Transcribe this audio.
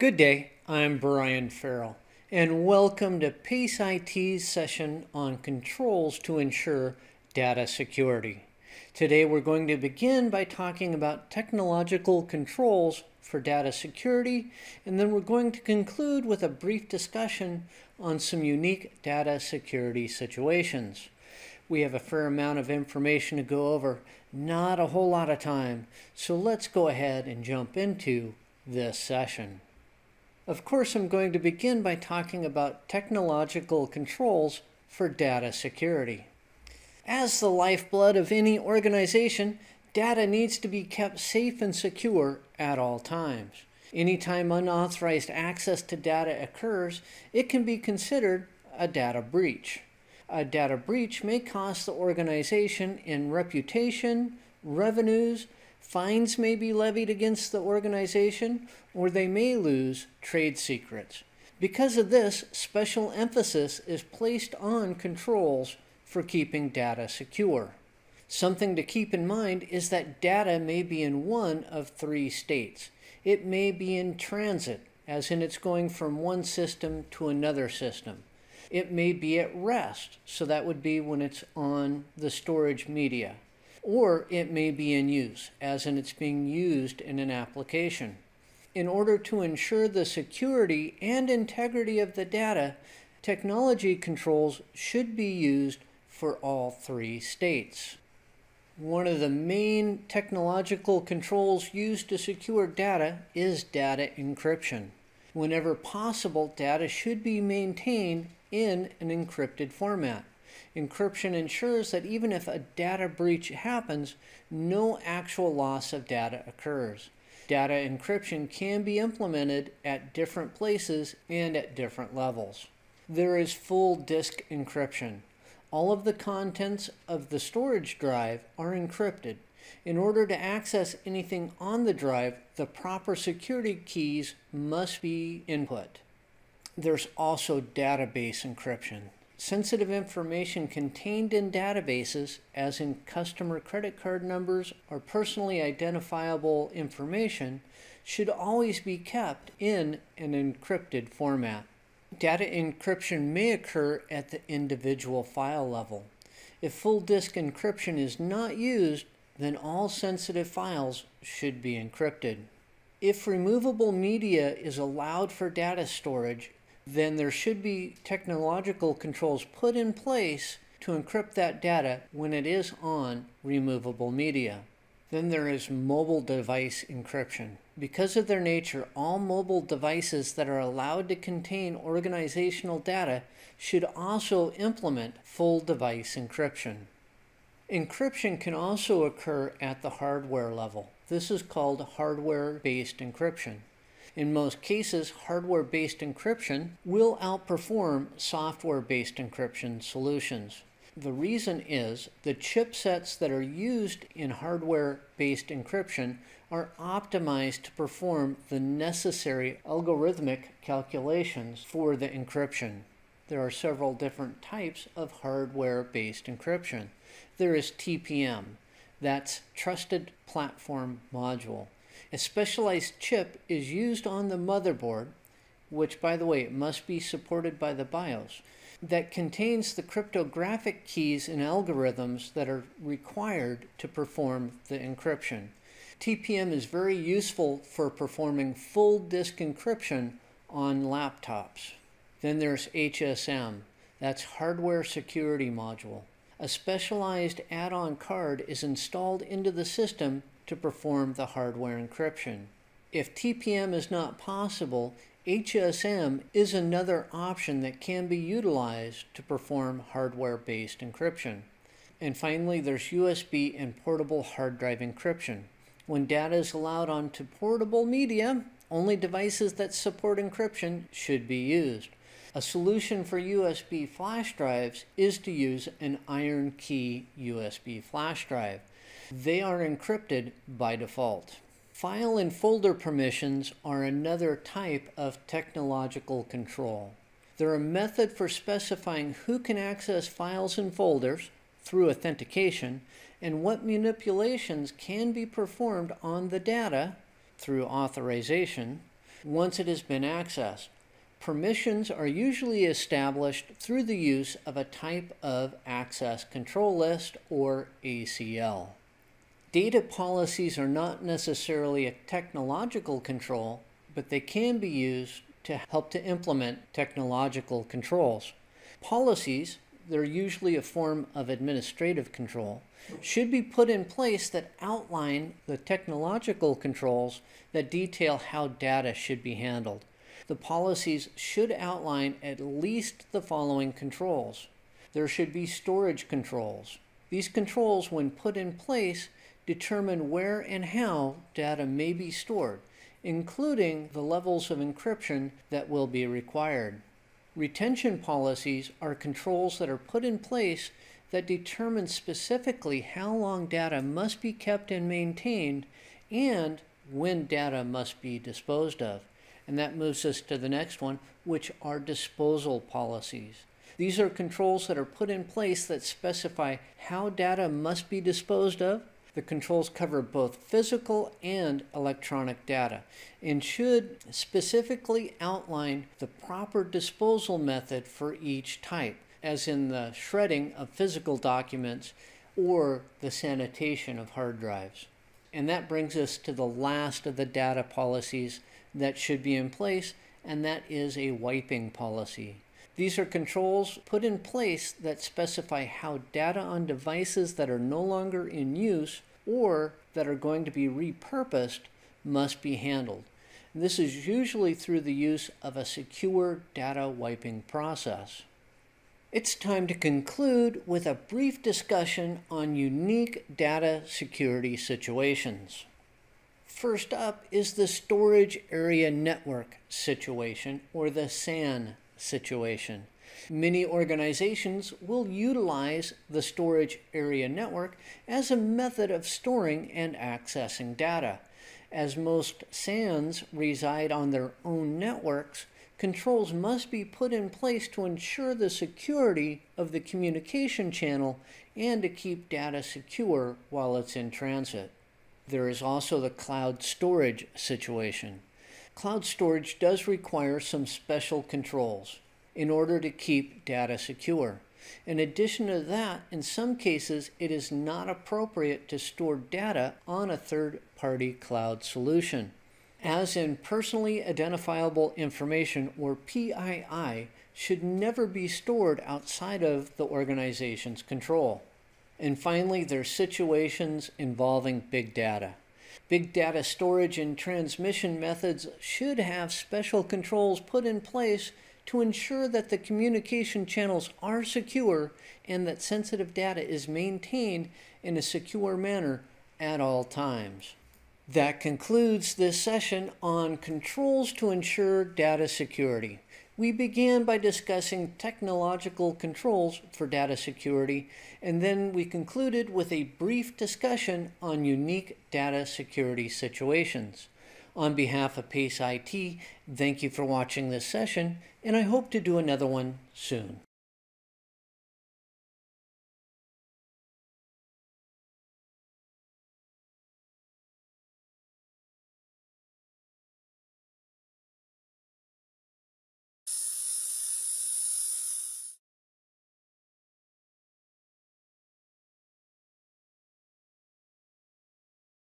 Good day, I'm Brian Ferrill, and welcome to PACE IT's session on controls to ensure data security. Today we're going to begin by talking about technological controls for data security, and then we're going to conclude with a brief discussion on some unique data security situations. We have a fair amount of information to go over, not a whole lot of time, so let's go ahead and jump into this session. Of course, I'm going to begin by talking about technological controls for data security. As the lifeblood of any organization, data needs to be kept safe and secure at all times. Anytime unauthorized access to data occurs, it can be considered a data breach. A data breach may cost the organization in reputation, revenues, Fines may be levied against the organization, or they may lose trade secrets. Because of this, special emphasis is placed on controls for keeping data secure. Something to keep in mind is that data may be in one of three states. It may be in transit, as in it's going from one system to another system. It may be at rest, so that would be when it's on the storage media or it may be in use, as in it's being used in an application. In order to ensure the security and integrity of the data, technology controls should be used for all three states. One of the main technological controls used to secure data is data encryption. Whenever possible, data should be maintained in an encrypted format. Encryption ensures that even if a data breach happens, no actual loss of data occurs. Data encryption can be implemented at different places and at different levels. There is full disk encryption. All of the contents of the storage drive are encrypted. In order to access anything on the drive, the proper security keys must be input. There's also database encryption. Sensitive information contained in databases, as in customer credit card numbers or personally identifiable information, should always be kept in an encrypted format. Data encryption may occur at the individual file level. If full disk encryption is not used, then all sensitive files should be encrypted. If removable media is allowed for data storage, then there should be technological controls put in place to encrypt that data when it is on removable media. Then there is mobile device encryption. Because of their nature, all mobile devices that are allowed to contain organizational data should also implement full device encryption. Encryption can also occur at the hardware level. This is called hardware based encryption. In most cases, hardware based encryption will outperform software based encryption solutions. The reason is the chipsets that are used in hardware based encryption are optimized to perform the necessary algorithmic calculations for the encryption. There are several different types of hardware based encryption. There is TPM, that's Trusted Platform Module. A specialized chip is used on the motherboard, which, by the way, must be supported by the BIOS, that contains the cryptographic keys and algorithms that are required to perform the encryption. TPM is very useful for performing full disk encryption on laptops. Then there's HSM, that's Hardware Security Module. A specialized add-on card is installed into the system to perform the hardware encryption. If TPM is not possible, HSM is another option that can be utilized to perform hardware-based encryption. And finally, there's USB and portable hard drive encryption. When data is allowed onto portable media, only devices that support encryption should be used. A solution for USB flash drives is to use an IronKey USB flash drive. They are encrypted by default. File and folder permissions are another type of technological control. They're a method for specifying who can access files and folders through authentication and what manipulations can be performed on the data through authorization once it has been accessed. Permissions are usually established through the use of a type of access control list or ACL. Data policies are not necessarily a technological control, but they can be used to help to implement technological controls. Policies, they're usually a form of administrative control, should be put in place that outline the technological controls that detail how data should be handled. The policies should outline at least the following controls. There should be storage controls. These controls, when put in place, determine where and how data may be stored, including the levels of encryption that will be required. Retention policies are controls that are put in place that determine specifically how long data must be kept and maintained and when data must be disposed of. And that moves us to the next one, which are disposal policies. These are controls that are put in place that specify how data must be disposed of, the controls cover both physical and electronic data and should specifically outline the proper disposal method for each type, as in the shredding of physical documents or the sanitation of hard drives. And that brings us to the last of the data policies that should be in place, and that is a wiping policy. These are controls put in place that specify how data on devices that are no longer in use or that are going to be repurposed must be handled. This is usually through the use of a secure data wiping process. It's time to conclude with a brief discussion on unique data security situations. First up is the Storage Area Network situation, or the SAN situation. Many organizations will utilize the storage area network as a method of storing and accessing data. As most SANs reside on their own networks, controls must be put in place to ensure the security of the communication channel and to keep data secure while it's in transit. There is also the cloud storage situation. Cloud storage does require some special controls in order to keep data secure. In addition to that, in some cases, it is not appropriate to store data on a third party cloud solution. As in personally identifiable information, or PII, should never be stored outside of the organization's control. And finally, there's situations involving big data. Big data storage and transmission methods should have special controls put in place to ensure that the communication channels are secure and that sensitive data is maintained in a secure manner at all times. That concludes this session on controls to ensure data security. We began by discussing technological controls for data security, and then we concluded with a brief discussion on unique data security situations. On behalf of PACE IT, thank you for watching this session, and I hope to do another one soon.